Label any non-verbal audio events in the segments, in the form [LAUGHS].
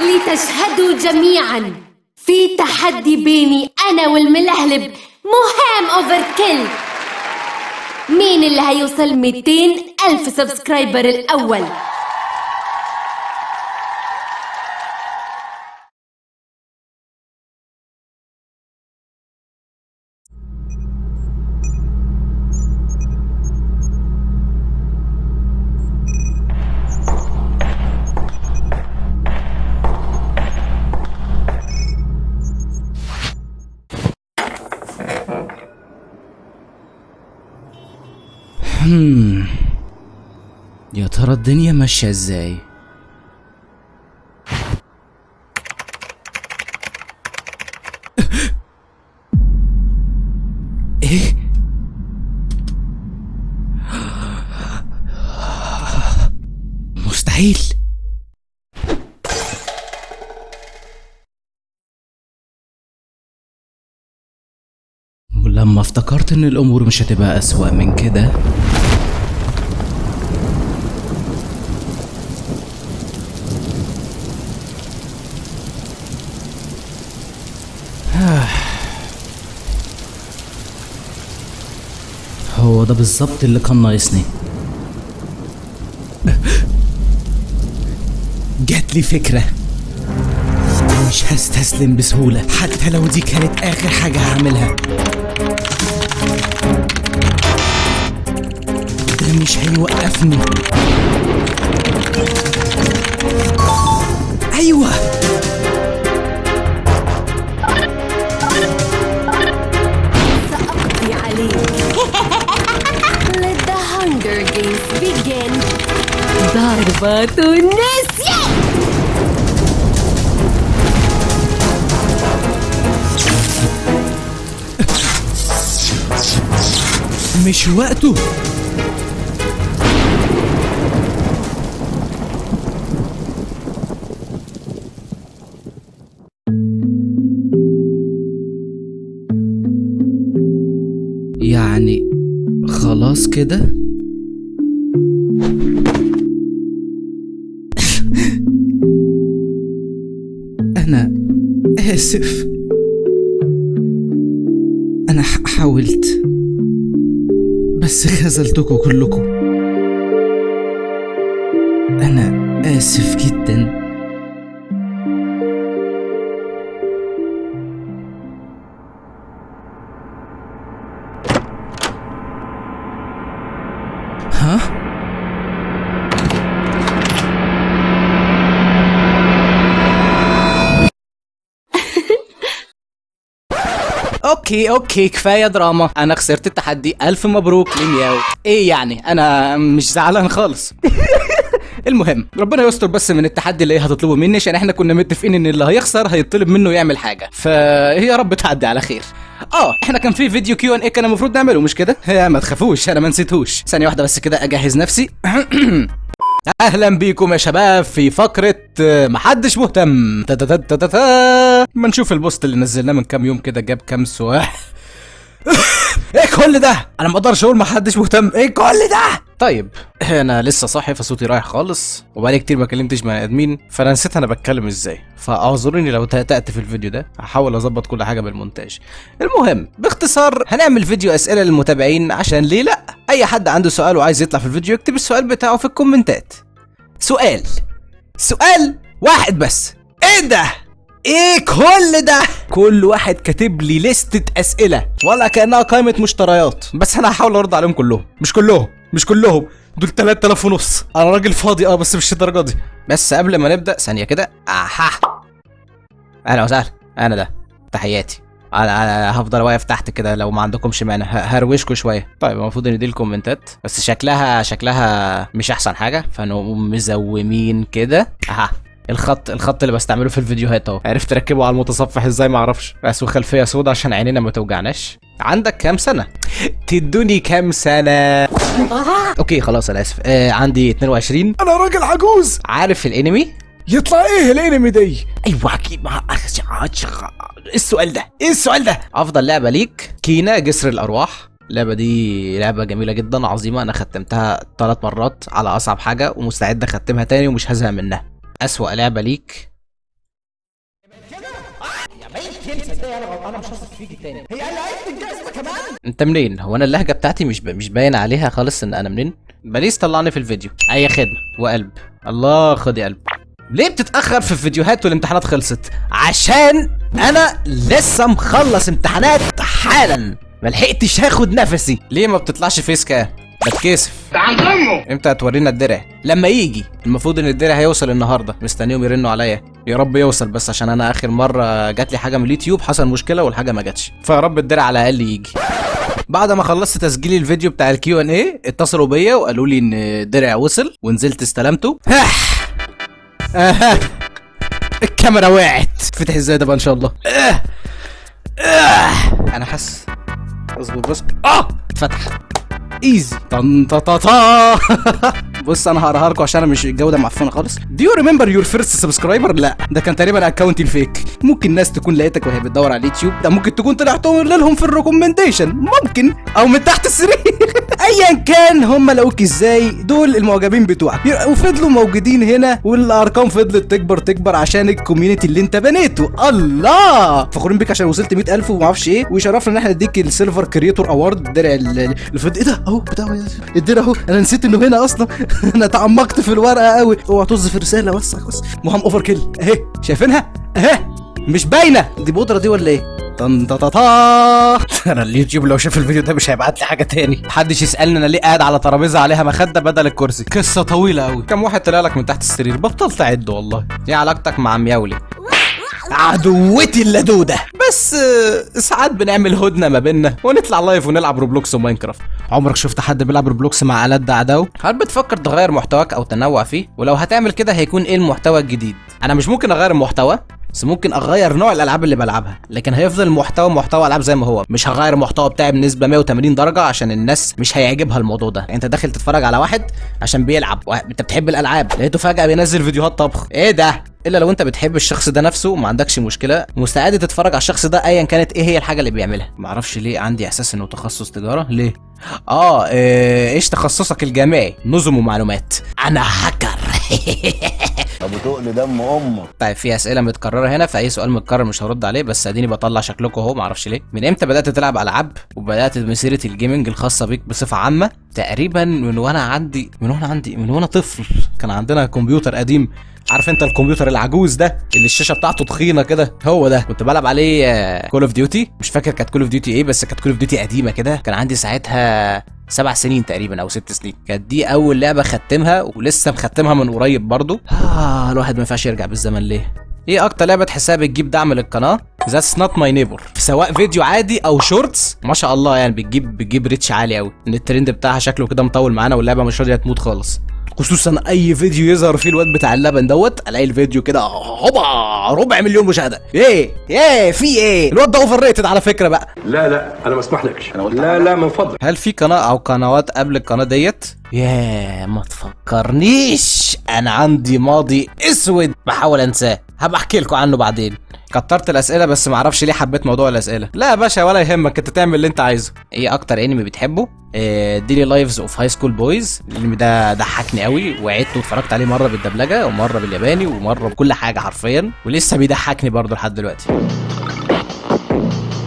لتشهدوا جميعا في تحدي بيني أنا والملهلب مهام أوفر كيل مين اللي هيوصل 200 ألف سبسكرايبر الأول؟ يا ترى الدنيا ماشية إزاي؟ افتكرت إن الأمور مش هتبقى أسوأ من كده؟ [SIGHS] هو ده بالظبط اللي كان ناقصني. [LAUGHS] جات لي فكرة. مش هستسلم بسهولة. حتى لو دي كانت آخر حاجة هعملها. ده مش هيوقفني. أيوه. سأقضي عليك. [LAUGHS] Let the Hunger Games begin. ضربة النسيان. مش وقته. يعني خلاص كده؟ أنا آسف. أنا حاولت. بس خذلتكم كلكم. أنا آسف جدا. ها okay okay كفاية دراما. أنا خسرت التحدي. ألف مبروك لمياو. إيه يعني؟ أنا مش زعلان خالص. [LAUGHS] المهم ربنا يستر بس من التحدي اللي هتطلبه مني عشان إحنا كنا متفقين إن اللي هيخسر هيطلب منه يعمل حاجة. فيا رب تعدي على خير. آه إحنا كان في فيديو Q&A كان المفروض نعمله مش كده؟ يا ما تخافوش أنا ما نسيتهوش. ثانية واحدة بس كده أجهز نفسي. [CLEARS THROAT] أهلا بيكم يا شباب في فقرة آه، محدش مهتم. ما نشوف ال post اللي نزلناه من كام يوم كده جاب كام سؤال. [LAUGHS] [LAUGHS] إيه كل ده؟ أنا ما أقدرش أقول محدش مهتم. إيه كل ده؟ طيب أنا لسه صاحي فصوتي رايح خالص وبقالي كتير ما كلمتش بني أدمين فانا نسيت أنا بتكلم إزاي. فاعذروني لو تأتأت في الفيديو ده. هحاول أظبط كل حاجة بالمونتاج. المهم باختصار هنعمل فيديو أسئلة للمتابعين عشان ليه لأ؟ أي حد عنده سؤال وعايز يطلع في الفيديو يكتب السؤال بتاعه في الكومنتات. سؤال. سؤال واحد بس. إيه ده؟ إيه كل ده؟ كل واحد كاتب لي لستة أسئلة ولا كأنها قائمة مشتريات. بس أنا هحاول أرد عليهم كلهم. مش كلهم مش كلهم. دول 3000 ونص. أنا راجل فاضي آه بس مش الدرجة دي. بس قبل ما نبدأ ثانية كده. أها أهلا وسهلا. أنا ده. تحياتي. أنا أنا هفضل واقف تحت كده لو ما عندكمش مانع. ه- هروشكوا شوية. طيب المفروض إن دي الكومنتات. بس شكلها شكلها مش أحسن حاجة. فنقوم مزومين كده. أها الخط الخط اللي بستعمله في الفيديوهات اهو. عرفت اركبه على المتصفح إزاي؟ ما أعرفش. بس وخلفيه سودا عشان عينينا ما توجعناش. عندك كام سنة؟ تدوني كام سنة؟ okay خلاص أنا آسف. آه عندي 22 أنا راجل عجوز. عارف الانمي؟ يطلع إيه الانمي دي؟ أيوه أكيد ما إيه السؤال ده؟ إيه السؤال ده؟ أفضل لعبة ليك؟ كينا جسر الأرواح. اللعبة دي لعبة جميلة جدا عظيمة. أنا ختمتها ثلاث مرات على أصعب حاجة ومستعد أختمها تاني ومش هزهق منها. أسوأ لعبة ليك أنت منين؟ هو أنا اللهجة بتاعتي مش ب... مش باين عليها خالص إن أنا منين؟ باريس طلعني في الفيديو أي خدمة وقلب الله خد يا قلب ليه بتتأخر في الفيديوهات والامتحانات خلصت؟ عشان أنا لسه مخلص امتحانات حالا ما لحقتش هاخد نفسي ليه ما بتطلعش فيس كام؟ بتكسف إمتى هتورينا الدرع؟ لما يجي. المفروض إن الدرع هيوصل النهارده. مستنيهم يرنوا عليا. يا رب يوصل بس عشان أنا آخر مرة جات لي حاجة من اليوتيوب حصل مشكلة والحاجة ما جاتش. فيا رب الدرع على الأقل يجي. بعد ما خلصت تسجيل الفيديو بتاع ال Q&A اتصلوا بيا وقالوا لي إن الدرع وصل ونزلت استلمته. أها! الكاميرا وقعت. فتح إزاي ده بقى إن شاء الله؟ آه. آه. أنا حاسس. اصبر بص آه! اتفتح. Easy. Dun, ta, ta, ta. بص أنا هقراها لكم عشان أنا مش الجودة معفنة خالص. do you remember your first subscriber لا ده كان تقريبا account ي ال fake. ممكن ناس تكون لقيتك وهي بتدور على اليوتيوب. ده ممكن تكون طلعت لهم في ال recommendation ممكن أو من تحت السرير. [LAUGHS] ايا كان هم لقوك إزاي؟ دول المعجبين بتوعك. وفضلوا موجودين هنا والأرقام فضلت تكبر تكبر عشان ال community اللي انت بنيته. الله! فخورين بيك عشان وصلت 100000 وما أعرفش إيه. ويشرفنا إن إحنا نديك ال silver creator award الدرع ال- اللي فض إيه ده؟ أهو بتاع الدرع أهو. أنا نسيت إنه هنا أصلا. [LAUGHS] أنا تعمقت في الورقة قوي. اوعى طز في رساله بس بس مهم overkill اهي شايفينها؟ اهي مش باينة. دي بودرة دي ولا إيه؟ طن طا طا طا أنا اليوتيوب لو شاف الفيديو ده مش هيبعت لي حاجة تاني. محدش يسألني أنا ليه قاعد على ترابيزة عليها مخدة بدل الكرسي؟ قصة طويلة قوي. كم واحد طلع لك من تحت السرير؟ بطلت أعد والله. إيه علاقتك مع مياولي؟ [LAUGHS] عدوتي اللدودة. بس آه، ساعات بنعمل هدنة ما بيننا ونطلع live ونلعب Roblox و Minecraft عمرك شفت حد بيلعب Roblox مع ألد اعدائه هل بتفكر تغير محتواك أو تنوع فيه؟ ولو هتعمل كده هيكون إيه المحتوى الجديد؟ أنا مش ممكن أغير المحتوى. بس ممكن أغير نوع الألعاب اللي بلعبها لكن هيفضل المحتوى محتوى ألعاب زي ما هو. مش هغير المحتوى بتاعي بنسبة 180 درجة عشان الناس مش هيعجبها الموضوع ده. أنت داخل تتفرج على واحد عشان بيلعب أنت بتحب الألعاب لقيته فجأة بينزل فيديوهات طبخ. إيه ده؟ إلا لو أنت بتحب الشخص ده نفسه وما عندكش مشكلة. مستعد تتفرج على الشخص ده ايا كانت إيه هي الحاجة اللي بيعملها؟ معرفش ليه عندي إحساس إنه تخصص تجارة. ليه؟ آه إيه، إيش تخصصك الجامعي؟ نظم ومعلومات. أنا هاكر [LAUGHS] أبو تقل دم أمك طيب في أسئلة متكررة هنا فأي سؤال متكرر مش هرد عليه بس اديني بطلع شكلكم أهو معرفش ليه. من إمتى بدأت تلعب ألعاب؟ وبدأت مسيره ال gaming الخاصة بيك بصفة عامة؟ تقريبا من وأنا عندي من وأنا عندي من وأنا طفل كان عندنا كمبيوتر قديم. عارف انت الكمبيوتر العجوز ده اللي الشاشة بتاعته تخينة كده؟ هو ده. كنت بلعب عليه Call of Duty مش فاكر كانت Call of Duty إيه بس كانت Call of Duty قديمة كده. كان عندي ساعتها سبع سنين تقريبا أو ست سنين. كانت دي أول لعبة أختمها ولسه مختمها من قريب برضو. آه الواحد ما ينفعش يرجع بالزمن ليه؟ إيه أكتر لعبة تحسها بتجيب دعم للقناة؟ That's Not My Neighbor سواء فيديو عادي أو shorts ما شاء الله يعني بتجيب بتجيب reach عالي قوي إن الترند بتاعها شكله كده مطول معانا واللعبة مش راضية تموت خالص. خصوصا أي فيديو يظهر فيه الواد بتاع اللبن دوت ألاقي الفيديو كده هوبا! ربع مليون مشاهدة. إيه؟ إيه؟ في إيه؟ الواد ده overrated على فكرة بقى. لا لا أنا ما أسمحلكش. لا لا من فضلك هل في قناة أو قنوات قبل القناة ديت؟ ياه ما تفكرنيش. أنا عندي ماضي أسود. بحاول أنساه. هبقى أحكي لكم عنه بعدين. كترت الأسئلة بس معرفش ليه حبيت موضوع الأسئلة. لا يا باشا ولا يهمك أنت تعمل اللي أنت عايزه. إيه أكتر أنمي بتحبه؟ Daily Lives of High School Boys الانمي ده ضحكني قوي وعدته واتفرجت عليه مرة بالدبلجة ومرة بالياباني ومرة بكل حاجة حرفيا ولسه بيضحكني برضه لحد دلوقتي.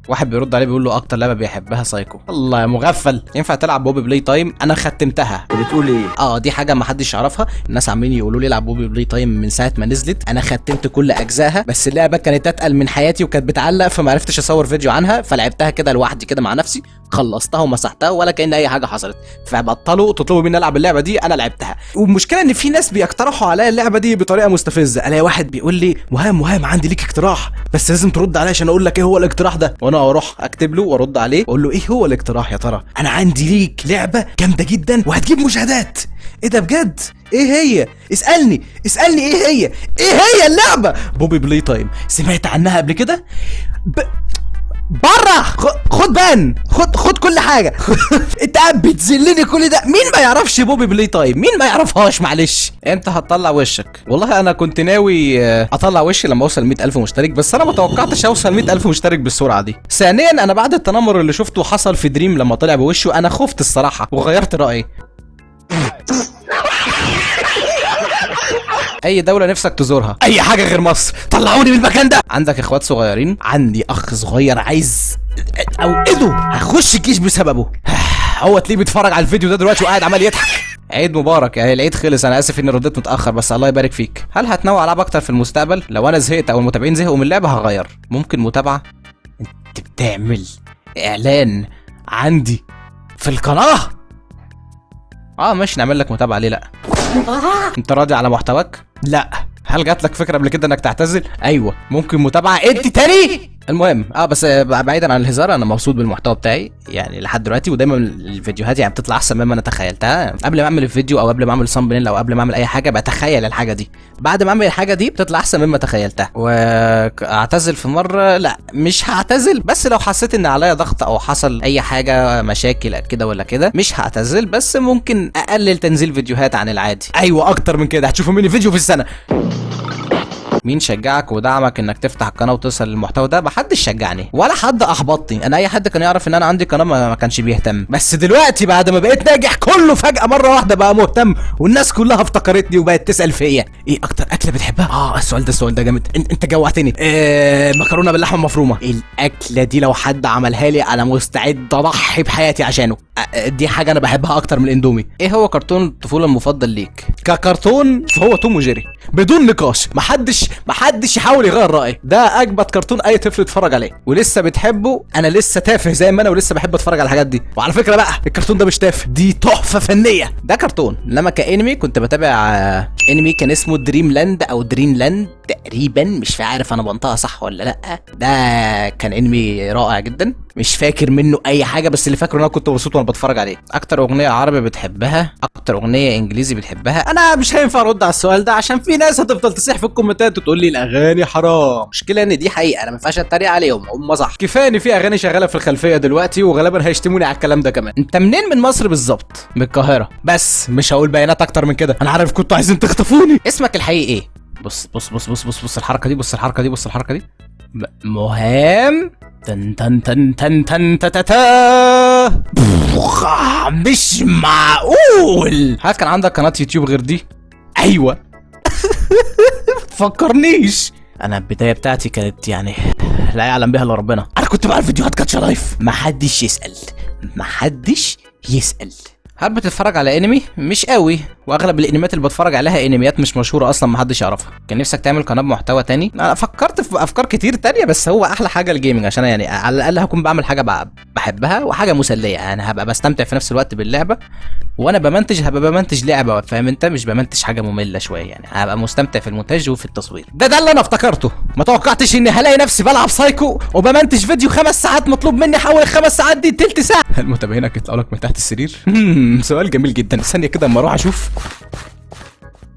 واحد بيرد عليه بيقول له أكتر لعبة بيحبها سايكو. الله يا مغفل. ينفع تلعب Poppy Playtime؟ أنا ختمتها. بتقول إيه؟ آه دي حاجة ما حدش يعرفها. الناس عمالين يقولوا لي العب Poppy Playtime من ساعة ما نزلت. أنا ختمت كل أجزائها بس اللعبة كانت أتقل من حياتي وكانت بتعلق فما عرفتش أصور فيديو عنها فلعبتها كده لوحدي كده مع نفسي. خلصتها ومسحتها ولا كأن أي حاجة حصلت. فبطلوا تطلبوا مني ألعب اللعبة دي أنا لعبتها. والمشكلة إن في ناس بيقترحوا عليا اللعبة دي بطريقة مستفزة. ألاقي واحد بيقول لي مهام مهام عندي ليك اقتراح. بس لازم ترد عليا عشان أقول لك إيه هو الاقتراح ده. وأنا أروح أكتب له وأرد عليه وأقول له إيه هو الاقتراح يا ترى؟ أنا عندي ليك لعبة جامدة جدا وهتجيب مشاهدات. إيه ده بجد؟ إيه هي؟ اسألني اسألني إيه هي؟ إيه هي اللعبة؟ Poppy Playtime. سمعت عنها قبل كده؟ ب... بره! خد ban! خد خد كل حاجة! [LAUGHS] انت قاعد بتذلني كل ده! مين ما يعرفش Poppy Playtime مين ما يعرفهاش؟ معلش! إمتى هتطلع وشك؟ والله أنا كنت ناوي آه، اطلع وشي لما اوصل 100000 مشترك بس أنا ما توقعتش اوصل 100000 مشترك بالسرعة دي. ثانيا أنا بعد التنمر اللي شفته حصل في دريم لما طلع بوشه أنا خفت الصراحة وغيرت رأيي. أي دولة نفسك تزورها؟ أي حاجة غير مصر. طلعوني من المكان ده. عندك إخوات صغيرين؟ عندي أخ صغير عايز اوقده هخش الجيش بسببه. [SIGHS] هو تلاقيه بيتفرج على الفيديو ده دلوقتي وقاعد عمال يضحك. عيد مبارك يعني العيد خلص. أنا آسف إني رديت متأخر بس الله يبارك فيك. هل هتنوع ألعاب أكتر في المستقبل؟ لو أنا زهقت أو المتابعين زهقوا من اللعبة هغير. ممكن متابعة؟ أنت بتعمل إعلان عندي في القناة. آه ماشي نعمل لك متابعة ليه لأ؟ أنت راضي على محتواك؟ لا. هل جات لك فكرة قبل كده إنك تعتزل؟ أيوه. ممكن متابعة. أنت تاني؟ المهم آه بس آه، بعيدا عن الهزار أنا مبسوط بالمحتوى بتاعي. يعني لحد دلوقتي ودايما الفيديوهات يعني بتطلع أحسن مما أنا تخيلتها. قبل ما أعمل الفيديو أو قبل ما أعمل صامبلين أو قبل ما أعمل أي حاجة بتخيل الحاجة دي. بعد ما أعمل الحاجة دي بتطلع أحسن مما تخيلتها. وأعتزل في مرة؟ لا مش هعتزل. بس لو حسيت إن عليا ضغط أو حصل أي حاجة مشاكل كده ولا كده مش هعتزل. بس ممكن أقلل تنزيل فيديوهات عن العادي. أيوه أكتر من كده. هتشوفوا مني فيديو في السنة. مين شجعك ودعمك إنك تفتح القناة وتوصل للمحتوى ده؟ محدش شجعني ولا حد أحبطني. أنا أي حد كان يعرف إن أنا عندي قناة ما كانش بيهتم. بس دلوقتي بعد ما بقيت ناجح كله فجأة مرة واحدة بقى مهتم والناس كلها افتكرتني وبقت تسأل فيا. إيه أكتر أكلة بتحبها؟ آه السؤال ده السؤال ده جامد. انت, أنت جوعتني. آه مكرونة باللحمة المفرومة. الأكلة دي لو حد عملها لي أنا مستعد أضحي بحياتي عشانه. دي حاجة أنا بحبها أكتر من الاندومي إيه هو كرتون الطفولة المفضل ليك؟ ككرتون فهو توم وجيري بدون نقاش. محدش محدش يحاول يغير رايي ده أجمد كرتون أي طفل يتفرج عليه. ولسه بتحبه؟ أنا لسه تافه زي ما أنا ولسه بحب أتفرج على الحاجات دي. وعلى فكرة بقى الكرتون ده مش تافه. دي تحفة فنية. ده كرتون. إنما كأنمي كنت بتابع آه، أنمي كان اسمه Dreamland أو Dreamland تقريبا. مش عارف أنا بنطقها صح ولا لأ. ده كان أنمي رائع جدا. مش فاكر منه أي حاجة بس اللي فاكره إن أنا كنت مبسوط وأنا بتفرج عليه. أكتر أغنية عربي بتحبها أكتر أغنية إنجليزي بتحبها؟ أنا مش هينفع أرد على السؤال ده عشان في ناس هتفضل تصيح في الكومنتات وتقول لي الأغاني حرام. مشكله إن دي حقيقة أنا ما ينفعش أتريق عليهم هم صح. كفاية إن في أغاني شغالة في الخلفية دلوقتي وغالبا هيشتموني على الكلام ده كمان. أنت منين من مصر بالظبط؟ من القاهرة. بس مش هقول بيانات أكتر من كده. أنا عارف كنتوا عايزين تخطفوني. اسمك الحقيقي إيه؟ بص بص بص بص بص بص الحركة دي بص الحركة دي بص الحركة دي. مهم. تن تن تن تن تن تا تا تا بوخ، مش معقول. هل كان عندك قناة يوتيوب غير دي؟ أيوه. [LAUGHS] فكرنيش. أنا البداية بتاعتي كانت يعني لا يعلم بها إلا ربنا. أنا كنت بعمل فيديوهات Gacha Life. محدش يسأل. محدش يسأل. هل بتتفرج على انمي؟ مش قوي وأغلب الانميات اللي بتفرج عليها انميات مش مشهورة أصلا محدش يعرفها. كان نفسك تعمل قناة بمحتوى تاني؟ أنا فكرت في أفكار كتير تانية بس هو أحلى حاجة ال gaming عشان يعني على الأقل هكون بعمل حاجة بحبها وحاجة مسلية. يعني هبقى بستمتع في نفس الوقت باللعبة وأنا بمنتج هبقى بمنتج لعبة فاهم أنت؟ مش بمنتج حاجة مملة شوية يعني. هبقى مستمتع في المونتاج وفي التصوير. ده ده اللي أنا افتكرته. ما توقعتش إني هلاقي نفسي بلعب سايكو وبمنتج فيديو خمس ساعات مطلوب مني احول الخمس ساعات دي تلت ساعة. المتابعين يطلعوا لك من تحت السرير؟ [LAUGHS] سؤال جميل جدا. ثانية كده أما أروح أشوف.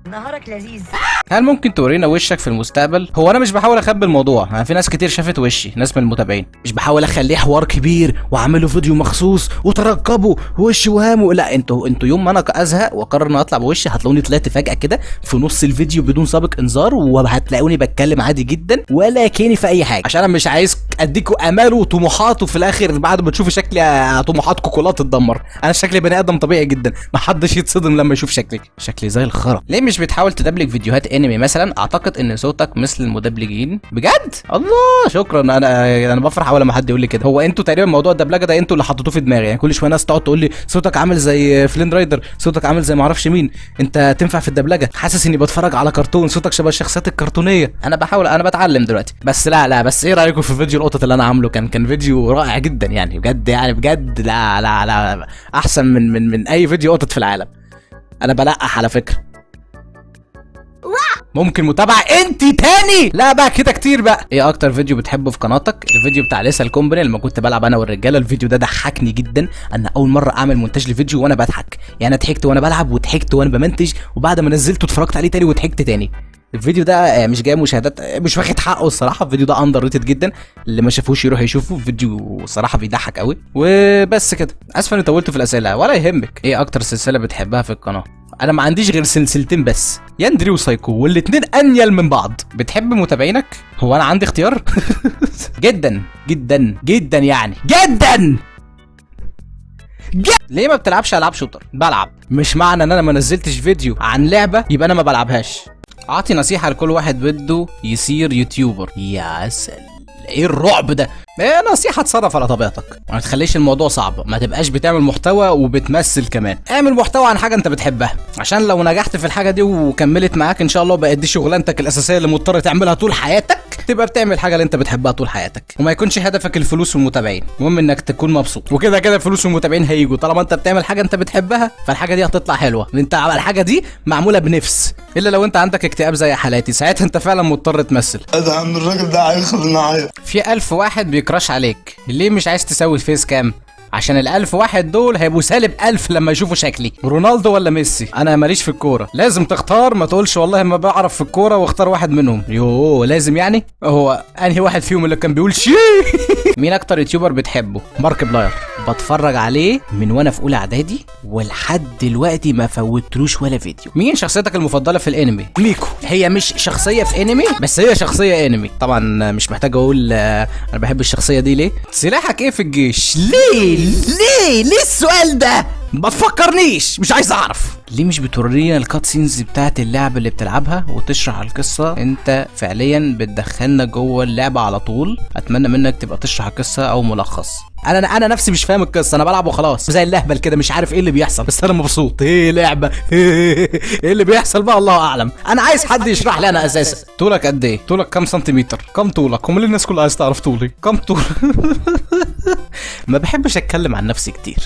نهارك لذيذ. هل ممكن تورينا وشك في المستقبل؟ هو أنا مش بحاول أخبي الموضوع، أنا في ناس كتير شافت وشي، ناس من المتابعين، مش بحاول أخليه حوار كبير وأعمله فيديو مخصوص وترقبوا وش وهام لا أنتوا أنتوا يوم ما أنا أزهق وأقرر ان أطلع بوشي هتلاقوني طلعت فجأة كده في نص الفيديو بدون سابق إنذار وهتلاقوني بتكلم عادي جدا ولا كأني في أي حاجة، عشان أنا مش عايز أديكوا أمال وطموحات وفي الآخر بعد ما تشوفوا شكلي طموحاتكم كلها تتدمر، أنا شكلي بني آدم طبيعي جدا، محدش يتصدم لما يشوف شكلي، شكلي زي الخرا، ليه مش بتحاول تدبلج فيديوهات انمي مثلا؟ أعتقد إن صوتك مثل المدبلجين، بجد؟ الله شكرا. أنا أنا بفرح أول ما حد يقول لي كده، هو أنتوا تقريبا موضوع الدبلجة ده أنتوا اللي حطيتوه في دماغي، يعني كل شوية ناس تقعد تقول لي صوتك عامل زي فلين رايدر، صوتك عامل زي معرفش مين، أنت تنفع في الدبلجة، حاسس إني بتفرج على كرتون، صوتك شبه الشخصيات الكرتونية، أنا بحاول أنا بتعلم دلوقتي، بس لا لا بس إيه رأيكم في فيديو القطط اللي أنا عامله؟ كان كان فيديو رائع جدا يعني. بجد يعني بجد لا لا لا أحسن من من من أي فيديو قطط في العالم. أنا بلقح على فكرة. ممكن متابعة انت تاني. لا بقى كده كتير بقى. إيه أكتر فيديو بتحبه في قناتك؟ الفيديو بتاع Lethal Company لما كنت بلعب أنا والرجالة. الفيديو ده ضحكني جدا. أنا اول مرة اعمل مونتاج لفيديو وأنا بضحك. يعني أنا ضحكت وأنا بلعب وضحكت وأنا بمنتج وبعد ما نزلته اتفرجت عليه تاني وضحكت تاني. الفيديو ده آه، مش جاي مشاهدات آه، مش واخد حقه الصراحة. الفيديو ده underrated جدا. اللي ما شافوش يروح يشوفه. فيديو صراحة بيضحك قوي. وبس كده. اسف اني طولت في الأسئلة. ولا يهمك. إيه أكتر سلسلة بتحبها في القناة؟ أنا ما عنديش غير سلسلتين بس. ياندري وسايكو والاتنين أنيل من بعض. بتحب متابعينك؟ هو أنا عندي اختيار؟ [LAUGHS] جدا جدا جدا يعني. جدا! ليه ما بتلعبش ألعاب شوتر؟ بلعب. مش معنى إن أنا ما نزلتش فيديو عن لعبة يبقى أنا ما بلعبهاش. أعطي نصيحة لكل واحد بده يصير يوتيوبر. يا عسل إيه الرعب ده؟ إيه نصيحة تصرف على طبيعتك. ما تخليش الموضوع صعب. ما تبقاش بتعمل محتوى وبتمثل كمان. اعمل محتوى عن حاجة انت بتحبها. عشان لو نجحت في الحاجة دي وكملت معاك إن شاء الله بقت دي شغلانتك الأساسية اللي مضطر تعملها طول حياتك تبقى بتعمل حاجة اللي انت بتحبها طول حياتك وما يكونش هدفك الفلوس والمتابعين المهم انك تكون مبسوط. وكده كده الفلوس والمتابعين هيجوا طالما انت بتعمل حاجة انت بتحبها فالحاجة دي هتطلع حلوة. انت الحاجة دي معمولة بنفس إلا لو انت عندك اكتئاب زي حالاتي ساعتها انت فعلا مضطر تمثل. ادهم الراجل ده هيخلينا نعيط في ألف واحد بيكراش عليك. ليه مش عايز تسوي فيس كام عشان الألف واحد دول هيبقوا سالب ألف لما يشوفوا شكلي. رونالدو ولا ميسي؟ أنا ماليش في الكورة. لازم تختار ما تقولش والله ما بعرف في الكورة واختار واحد منهم. يوه لازم يعني؟ هو أنهي واحد فيهم اللي كان بيقول شي [LAUGHS] مين أكتر YouTuber بتحبه؟ Markiplier. بتفرج عليه من وأنا في اولى اعدادي ولحد دلوقتي ما فوتلوش ولا فيديو. مين شخصيتك المفضلة في الانمي؟ Miku. هي مش شخصية في انمي بس هي شخصية انمي. طبعا مش محتاج أقول آه، أنا بحب الشخصية دي ليه؟ سلاحك إيه في الجيش؟ ليه؟ ليه؟ ليه السؤال ده؟ ما تفكرنيش مش عايز أعرف. ليه مش بتورينا ال cutscenes بتاعت اللعبه اللي بتلعبها وتشرح القصة؟ انت فعليا بتدخلنا جوه اللعبه على طول. أتمنى منك تبقى تشرح القصة أو ملخص. أنا أنا نفسي مش فاهم القصة أنا بلعب وخلاص زي اللهبل كده مش عارف إيه اللي بيحصل. بس أنا مبسوط. إيه لعبة. [LAUGHS] إيه اللي بيحصل بقى؟ الله أعلم. أنا عايز حد يشرح لي أنا أساسا. طولك قد إيه؟ طولك كام سنتيمتر؟ كام طولك؟ ليه الناس كلها عايز تعرف طولي؟ كام طول؟ [LAUGHS] ما بحبش أتكلم عن نفسي كتير.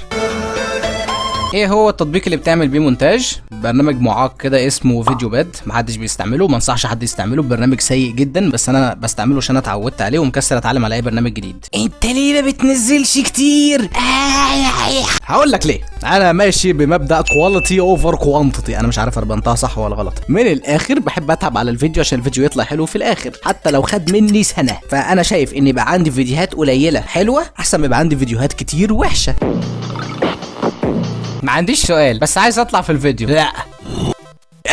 إيه هو التطبيق اللي بتعمل بيه مونتاج؟ برنامج معاق كده اسمه فيديو باد. محدش بيستعمله ما انصحش حد يستعمله. برنامج سيء جدا بس أنا بستعمله عشان اتعودت عليه ومكسر اتعلم على أي برنامج جديد. انت ليه ما بتنزلش كتير؟ هقول لك ليه. أنا ماشي بمبدأ quality over quantity أنا مش عارف أنا بنطقها صح ولا غلط. من الآخر بحب أتعب على الفيديو عشان الفيديو يطلع حلو في الآخر حتى لو خد مني سنة. فأنا شايف ان يبقى عندي فيديوهات قليلة حلوة أحسن ما يبقى عندي فيديوهات كتير وحشة. ما عنديش سؤال بس عايز أطلع في الفيديو. لا.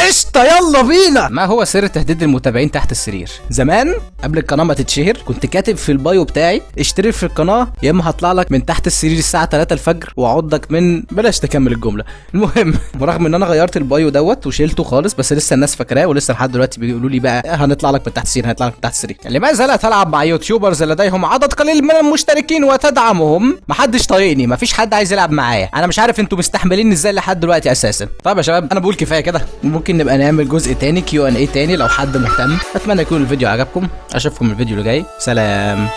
قشطة يلا بينا. ما هو سر تهديد المتابعين تحت السرير؟ زمان قبل القناة ما تتشهر كنت كاتب في ال bio بتاعي اشترك في القناة يا إما هطلع لك من تحت السرير الساعة 3 الفجر وأعضك من بلاش تكمل الجملة. [LAUGHS] المهم برغم إن أنا غيرت ال bio دوت وشيلته خالص بس لسه الناس فاكراه ولسه لحد دلوقتي بيقولوا لي بقى هنطلع لك من تحت السرير هنطلع لك من تحت السرير. لماذا لا تلعب مع YouTubers لديهم عدد قليل من المشتركين وتدعمهم. محدش طايقني مفيش حد عايز يلعب معايا. أنا مش عارف أنتوا مستحملين إزاي لحد دلوقتي أساسا. طيب يا شباب أنا بقول كفاية كده. ممكن نبقى نعمل جزء تاني كيو ان اي تاني لو حد مهتم. أتمنى يكون الفيديو عجبكم. أشوفكم الفيديو اللي جاي. سلام.